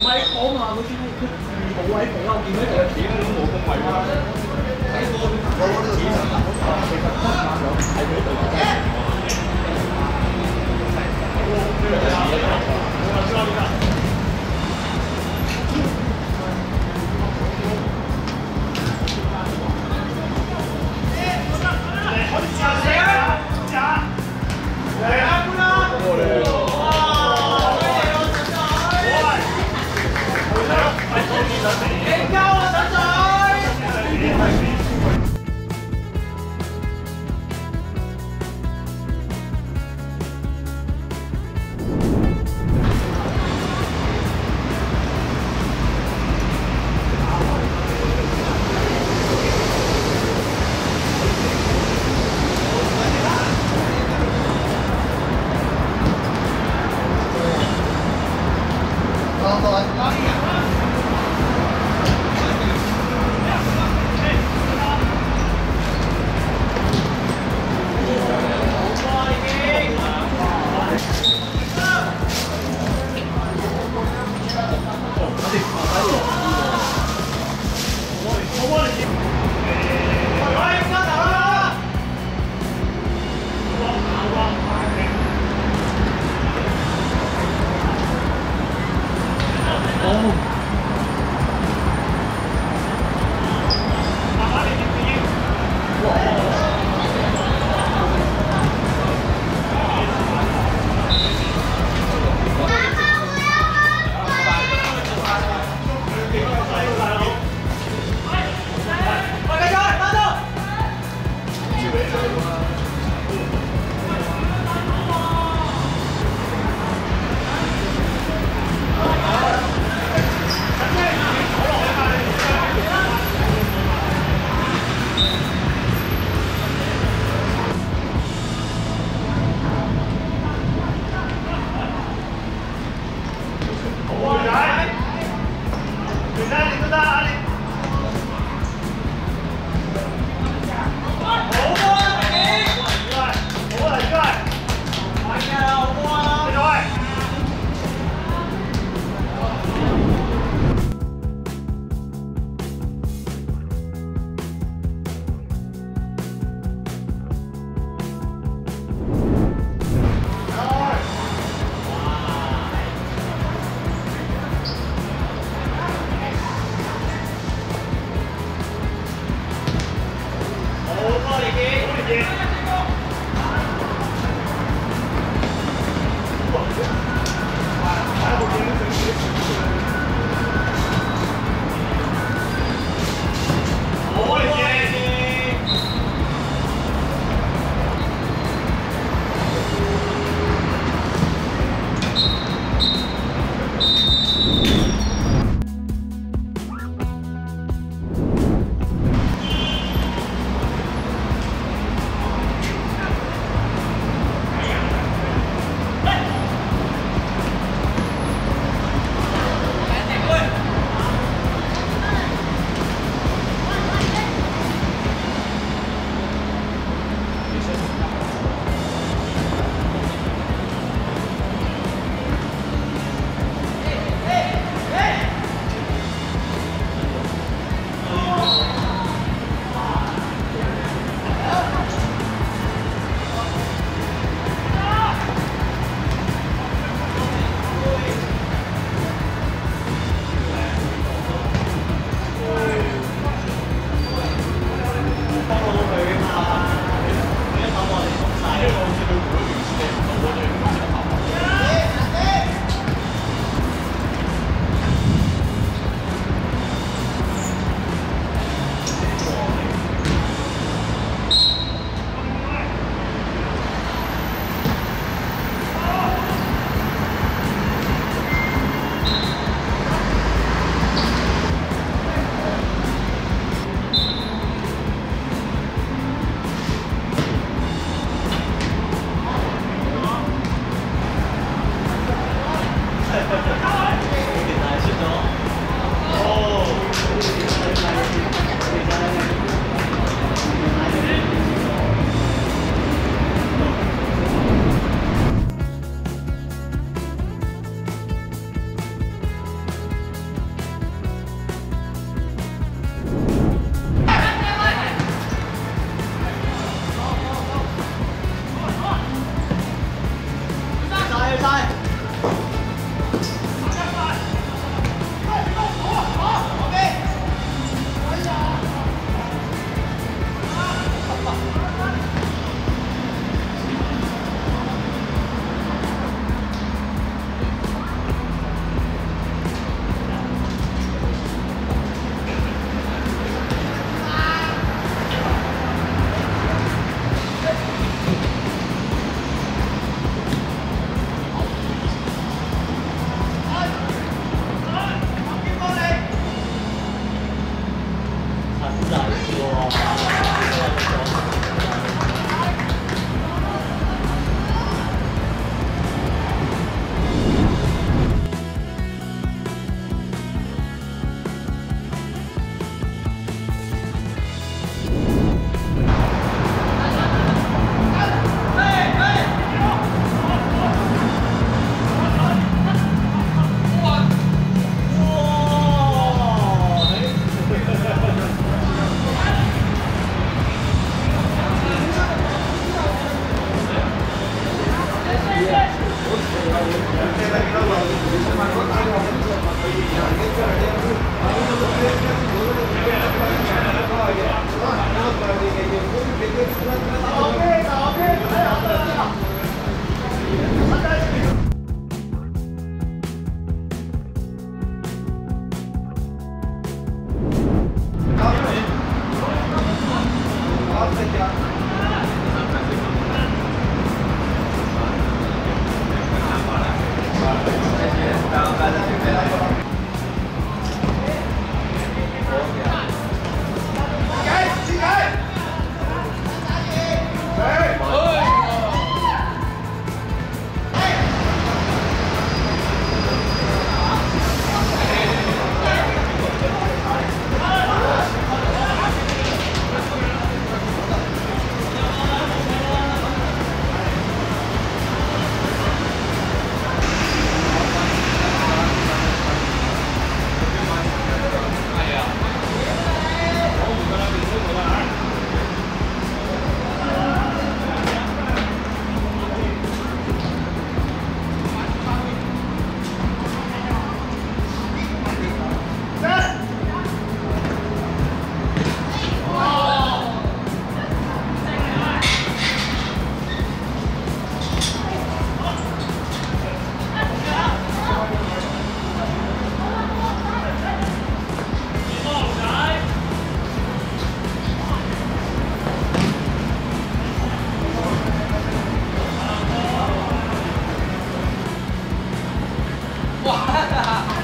唔係講啊，好似好佢，佢好鬼劲啊。我见到佢点都冇咁矮啊，系啊。我我揾到啲人，揾到，其實佢唔系有矮，佢。Unidos. andare Yeah. Thank you. 哇